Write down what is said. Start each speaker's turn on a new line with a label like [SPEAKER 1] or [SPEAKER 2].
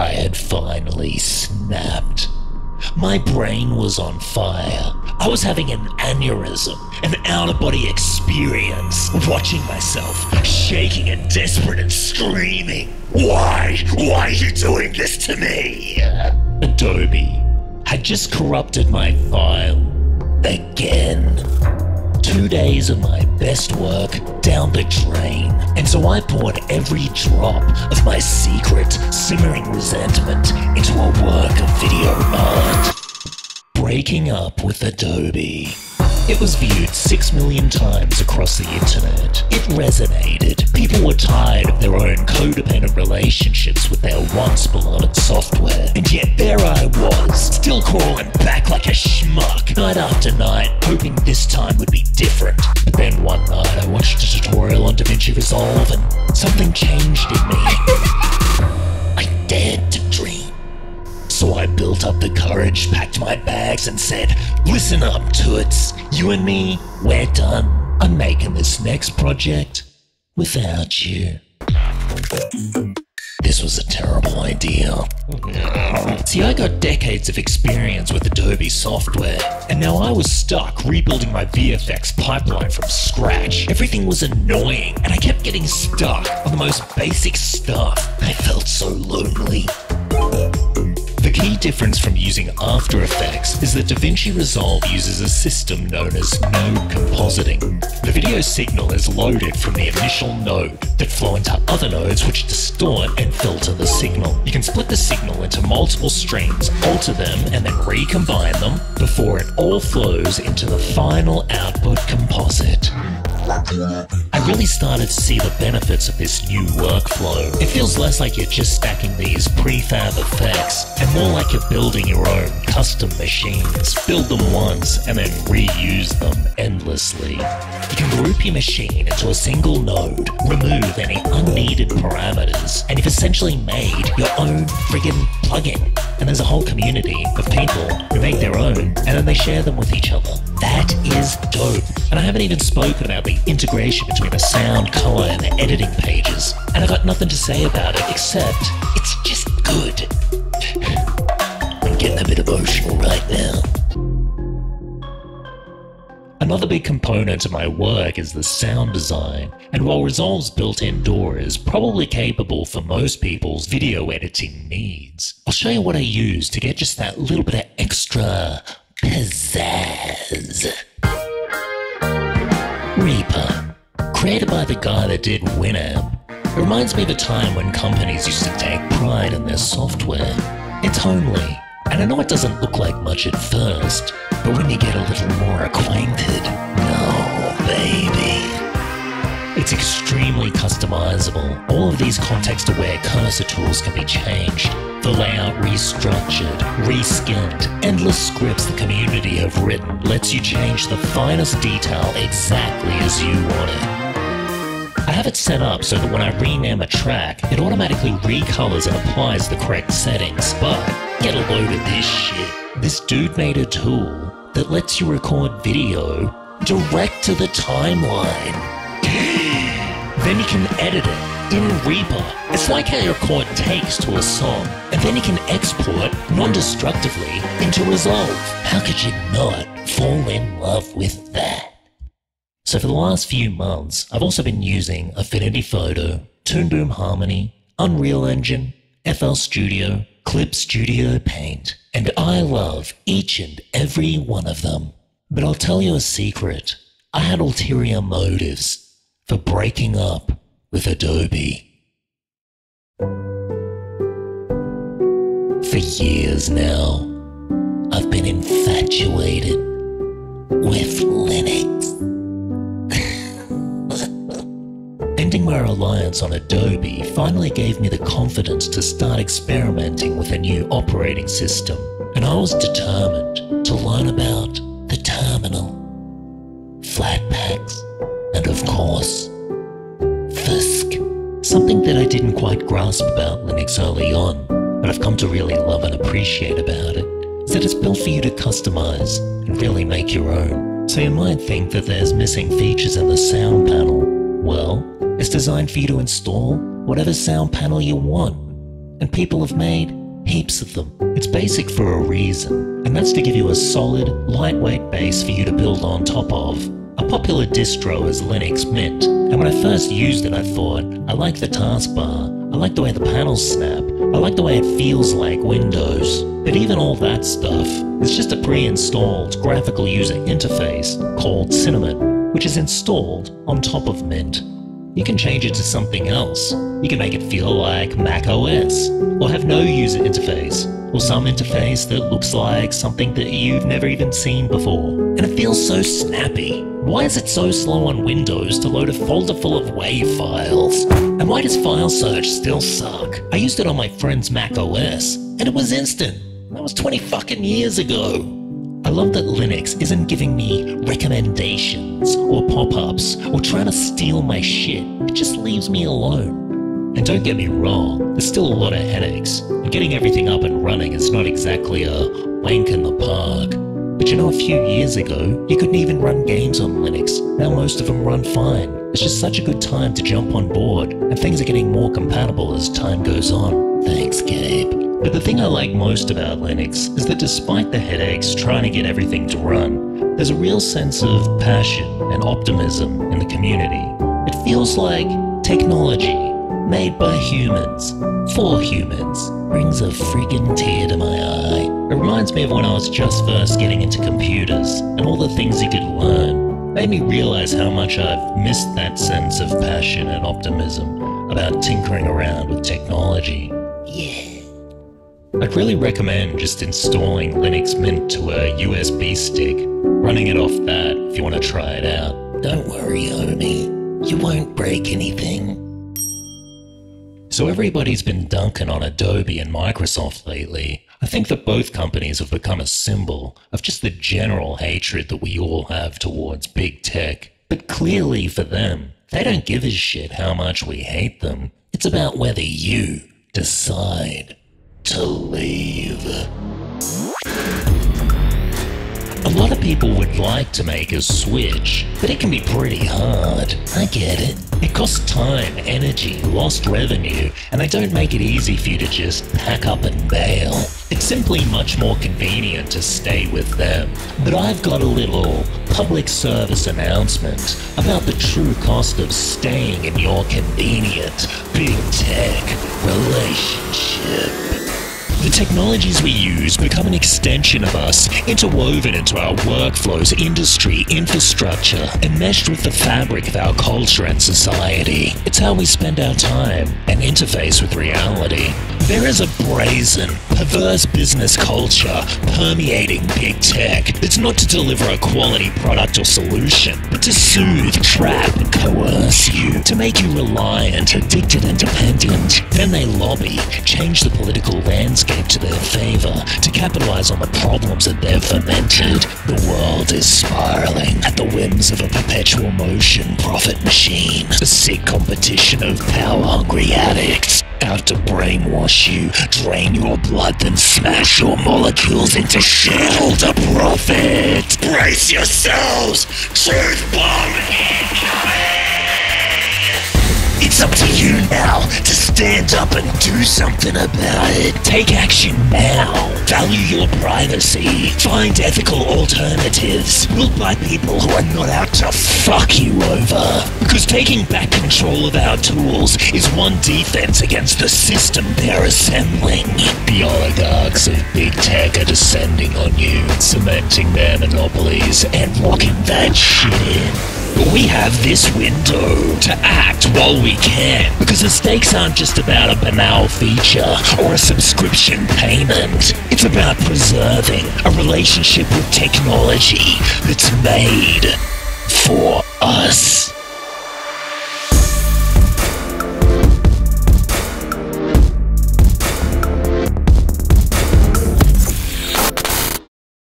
[SPEAKER 1] I had finally snapped. My brain was on fire. I was having an aneurysm, an out of body experience, watching myself, shaking and desperate and screaming. Why? Why are you doing this to me? Adobe had just corrupted my file again. Two days of my best work down the drain, and so I poured every drop of my secret, simmering resentment into a work of video art. Breaking up with Adobe. It was viewed six million times across the internet. It resonated. People were tired of their own codependent relationships with their once beloved software. And yet there I was, still crawling back like a schmuck, night after night, hoping this time would be different. But then one night I watched a tutorial on DaVinci Resolve and something changed in me. I dared to dream. So I built up the courage, packed my bags, and said, Listen up, Toots. You and me, we're done. I'm making this next project without you. This was a terrible idea. See, I got decades of experience with Adobe software, and now I was stuck rebuilding my VFX pipeline from scratch. Everything was annoying, and I kept getting stuck on the most basic stuff. I felt difference from using After Effects is that DaVinci Resolve uses a system known as node compositing. The video signal is loaded from the initial node that flow into other nodes which distort and filter the signal. You can split the signal into multiple streams, alter them, and then recombine them before it all flows into the final output composite. I really started to see the benefits of this new workflow. It feels less like you're just stacking these prefab effects and more like you're building your own custom machines. Build them once and then reuse them endlessly. You can group your machine into a single node, remove any unneeded parameters, and you've essentially made your own friggin' plugin. And there's a whole community of people who make their own and then they share them with each other. That is dope. And I haven't even spoken about the integration between the sound, color, and the editing pages. And I've got nothing to say about it except it's just good. I'm getting a bit emotional right now. Another big component of my work is the sound design, and while Resolve's built-in DAW is probably capable for most people's video editing needs, I'll show you what I use to get just that little bit of extra pizzazz. Reaper, created by the guy that did Winamp, it reminds me of a time when companies used to take pride in their software. It's homely, and I know it doesn't look like much at first, but when you get a little more acquainted, no, baby. It's extremely customizable. All of these context-aware cursor tools can be changed. The layout restructured, reskinned. Endless scripts the community have written lets you change the finest detail exactly as you want it. I have it set up so that when I rename a track, it automatically recolors and applies the correct settings. But get a load of this shit. This dude made a tool that lets you record video direct to the timeline. then you can edit it in Reaper. It's like how you record takes to a song, and then you can export non-destructively into Resolve. How could you not fall in love with that? So for the last few months, I've also been using Affinity Photo, Toon Boom Harmony, Unreal Engine, FL Studio, Clip Studio Paint, and I love each and every one of them. But I'll tell you a secret. I had ulterior motives for breaking up with Adobe. For years now, I've been infatuated with Linux. Ending my reliance on Adobe finally gave me the confidence to start experimenting with a new operating system, and I was determined to learn about the terminal, Flatpaks, and of course. Something that I didn't quite grasp about Linux early on, but I've come to really love and appreciate about it, is that it's built for you to customize and really make your own. So you might think that there's missing features in the sound panel. Well, it's designed for you to install whatever sound panel you want. and people have made heaps of them. It's basic for a reason, and that's to give you a solid, lightweight base for you to build on top of. A popular distro is Linux Mint, and when I first used it, I thought, I like the taskbar, I like the way the panels snap, I like the way it feels like Windows. But even all that stuff is just a pre installed graphical user interface called Cinnamon, which is installed on top of Mint. You can change it to something else. You can make it feel like Mac OS, or have no user interface, or some interface that looks like something that you've never even seen before. And it feels so snappy. Why is it so slow on Windows to load a folder full of WAV files? And why does file search still suck? I used it on my friend's Mac OS, and it was instant. That was 20 fucking years ago. I love that Linux isn't giving me recommendations or pop ups or trying to steal my shit. It just leaves me alone. And don't get me wrong, there's still a lot of headaches, and getting everything up and running is not exactly a wank in the park. But you know, a few years ago, you couldn't even run games on Linux. Now most of them run fine. It's just such a good time to jump on board, and things are getting more compatible as time goes on. Thanks, Gabe. But the thing I like most about Linux is that despite the headaches trying to get everything to run, there's a real sense of passion and optimism in the community. It feels like technology made by humans for humans brings a freaking tear to my eye. It reminds me of when I was just first getting into computers and all the things you could learn. Made me realize how much I've missed that sense of passion and optimism about tinkering around with technology. Yeah. I'd really recommend just installing Linux Mint to a USB stick, running it off that if you want to try it out. Don't worry, Omi. You won't break anything. So everybody's been dunking on Adobe and Microsoft lately. I think that both companies have become a symbol of just the general hatred that we all have towards big tech. But clearly for them, they don't give a shit how much we hate them. It's about whether you decide to leave. A lot of people would like to make a switch, but it can be pretty hard. I get it. It costs time, energy, lost revenue, and they don't make it easy for you to just pack up and bail. It's simply much more convenient to stay with them. But I've got a little public service announcement about the true cost of staying in your convenient big tech relationship. The technologies we use become an extension of us, interwoven into our workflows, industry, infrastructure, and meshed with the fabric of our culture and society. It's how we spend our time and interface with reality. There is a brazen, perverse business culture permeating big tech that's not to deliver a quality product or solution, but to soothe, trap, and coerce you, to make you reliant, addicted, and dependent. Then they lobby, change the political landscape to their favor to capitalize on the problems that they've fermented. The world is spiraling at the whims of a perpetual motion profit machine, a sick competition of power-hungry addicts out to brainwash you, drain your blood, then smash your molecules into shareholder profit. Brace yourselves! Truth bomb incoming! It's up to you now stand up and do something about it. Take action now. Value your privacy. Find ethical alternatives built by people who are not out to fuck you over. Because taking back control of our tools is one defense against the system they're assembling. The oligarchs of big tech are descending on you, cementing their monopolies and locking that shit in. We have this window to act while we can, because the stakes aren't just about a banal feature or a subscription payment. It's about preserving a relationship with technology that's made for us.